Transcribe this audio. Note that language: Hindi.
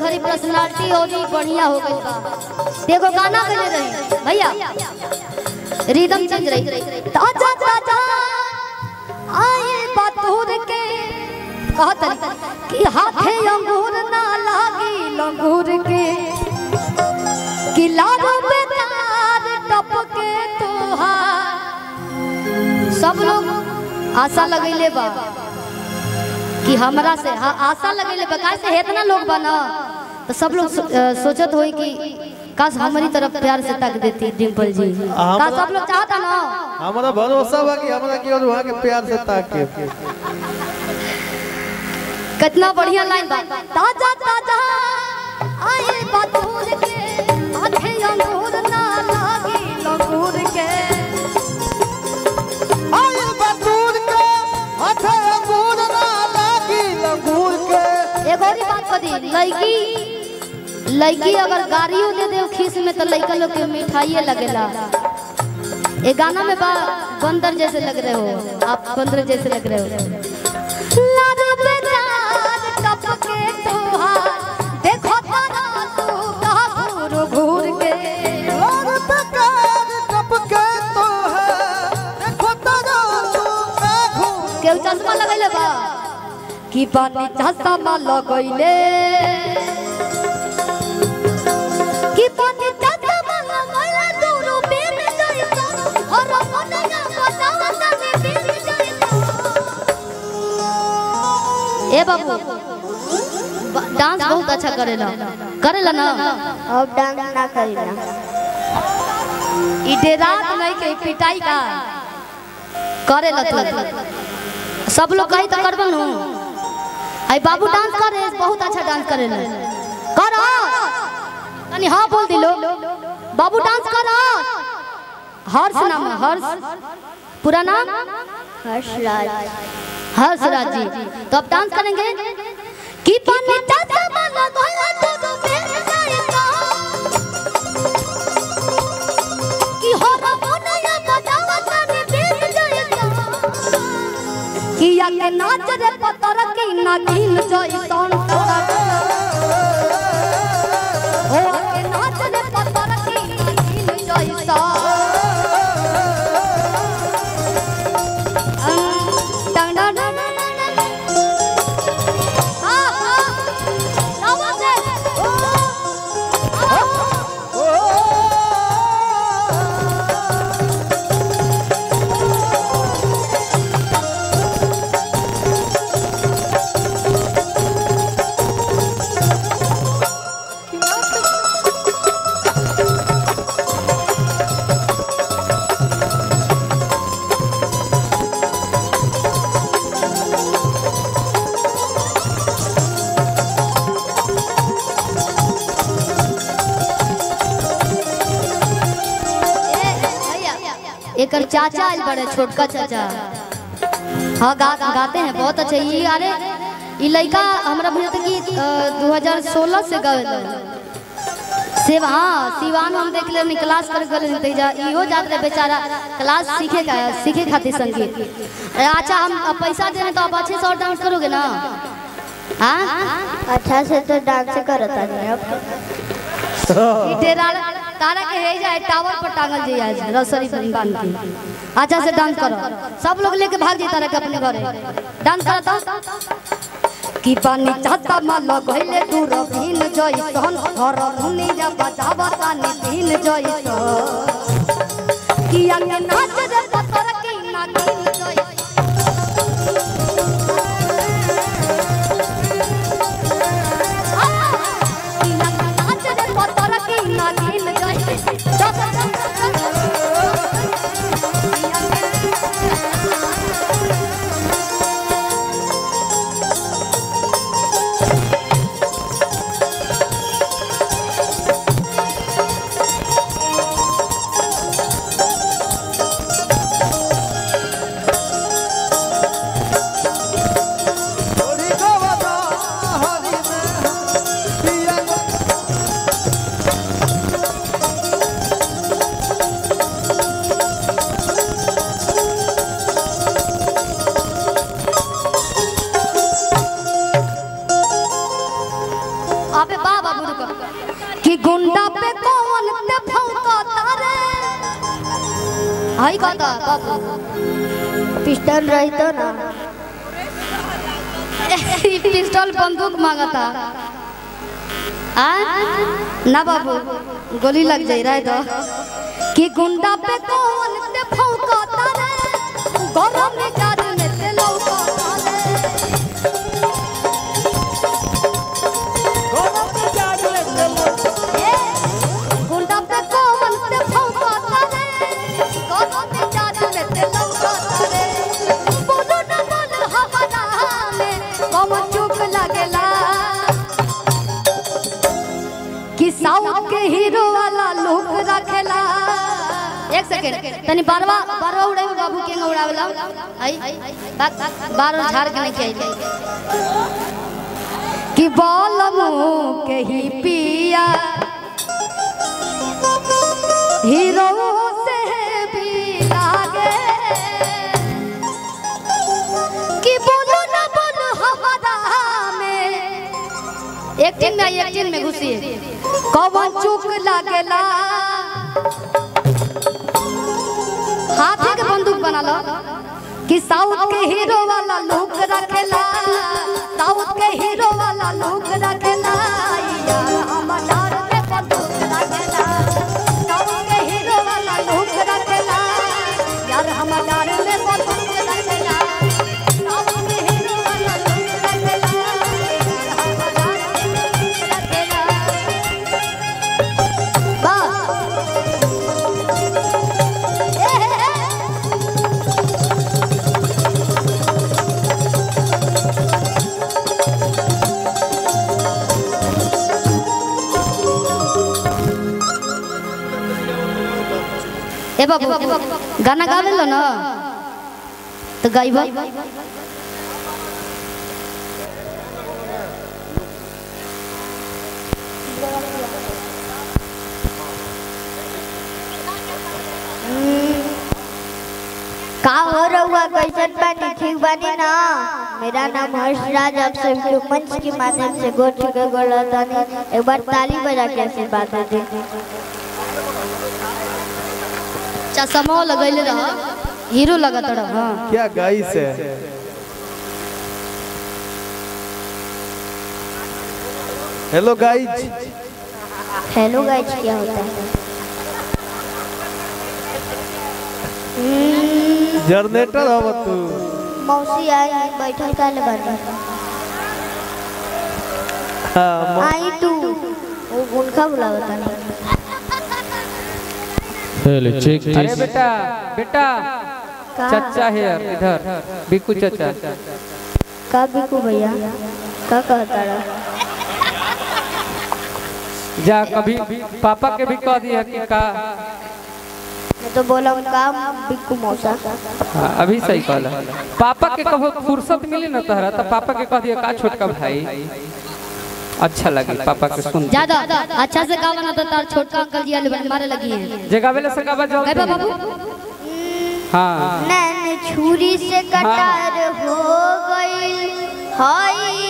घरी पर्सनालिटी भी बढ़िया हो गई बा देखो गाना गले रही भैया रिदम चेंज रही। ताज़ा ताज़ा, आए बातूर के। कहत कि हाथे अंगूर ना लागी लंगूर के। कि लागो बेकार टपके तोहार। सब लोग आशा लगैले बा। कि हमरा से हाँ आशा लगैले बा। से इतना लोग बना? तो सब लोग सो- सोचत हो कि काश हमारी तरफ़ प्यार से तक देती डिम्पल जी। का सब लोग चाहता ना। हमारा भरोसा बा कि हमरा केवल वहाँ के प्यार से तक के। कितना बढ़िया लाइन बा। ताज़ा ताज़ा आए बतूर के लड़की अगर गाड़ियों दे दे खीस में तो लड़का लोग के मिठाइए लगेला। ये गाना में बा बंदर जैसे लग रहे हो आप बंदर जैसे लग रहे हो। लाडो बेकार टपके तोहार, देखो तारा तू कहाँ घूर घूर के। और बेकार टपके तो है देखो तारा तू आँखों केहू चश्मा बा? कि पानी चश्मा कि ए बाबू डांस बहुत अच्छा करेला। करेला ना? अब डांस ना करीला। ई डेरात नहीं के पिटाई का। करेला तू। सब लोग कही तो करबन नु। आई बाबू डांस करे बहुत अच्छा डांस करेला। कर। तनी हाँ बोल दिलो। बाबू डांस कर हर्ष नाम है, हर्ष। पूरा नाम? हर्षराज। हर्ष राज जी। तो अब डांस करेंगे? कि पानी चाचा तो तो कि नाच रे पतर की नागिन जइसन हो एकर चाचा आइल बड़े छोटका चाचा। हाँ गा, गाते हैं बहुत अच्छा। ये अरे ये लड़का हमरा बुझे कि दो हज़ार सोलह से गावे सेवा हाँ सिवान हम देख ले क्लास कर गए जा इहो जात रहे बेचारा क्लास सीखे का सीखे खातिर संगीत। अच्छा हम पैसा दे रहे तो आप अच्छे से और डांस करोगे ना? हाँ? अच्छा से तो डांस करता नहीं अब तारा के हे जाए, टावर पर टांगल जी आज, रसरी बाँध के। अच्छा से डांस करो। सब लोग लेके भाग जाता रहे अपने घरे। डांस करो तो। कि पानी चाहता माल गइले दूर भीन जइसन घर धुनी जा बजावा तानी भीन जइसन कि अंग नाच रे पतर की नागिन कि गुंडा पे कौन फौका तारे? हाई कहता बाबू पिस्टल रही तो ना। ई पिस्टल बंदूक माँगता आ? ना बाबू, गोली लग जाई रहे तो। कि गुंडा पे कौन ते फौका तारे? गरम में साउथ के हीरो वाला लुक रखेला। एक सेकंड, तनी बारवा बारवा उड़ाई बाबू के उड़ावला। आई, बात बारवा झाड़ के नहीं खेल कि बाल मुँह के ही पिया। हीरो से भी लागे कि बोलो ना बोलो हमारा में। एक्टिंग में आई एक्टिंग में घुसी कौन चुक लागेला। हाथी के बंदूक बना लो कि साउथ के हीरो वाला लुक रखेला। साउथ के हीरो वाला लुक रखेला। बाबू गाना गावे लो ना तो गाइबा का हो रहुआ कैसन बानी ठीक बानी ना मेरा नाम हर्षराज आप सभी को मंच के माध्यम से गोट के गोलतानी एक बार ताली बजा के आशीर्वाद दे दे चश्मा लगैले रह। हीरो लगत रह हाँ। क्या गाइस है? हेलो गाइस हेलो गाइस क्या होता है? जनरेटर हो तू। मौसी आई बैठल काले बानी हाँ, आई तू। वो उनका बुलावता नहीं पहले चेक अरे बेटा बेटा चचा है इधर बिकू चचा। का बिकू भैया? का कहता रहा? जा कभी पापा के भी कह दिया कि का। मैं तो बोला का बिकू मौसा। हाँ, अभी सही कहला। पापा के कहो फुर्सत मिली ना तहरा तो पापा के कह दिया का छोटका भाई। अच्छा लगे पापा के सुन। ज़्यादा अच्छा से गावन ना तो तार छोटका अंकल जी आले मारे लगी है। जे वेले से गावा जाओ गाइबा बाबू हाँ। मैंने छुरी से कटार हो गई हाय।